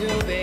to be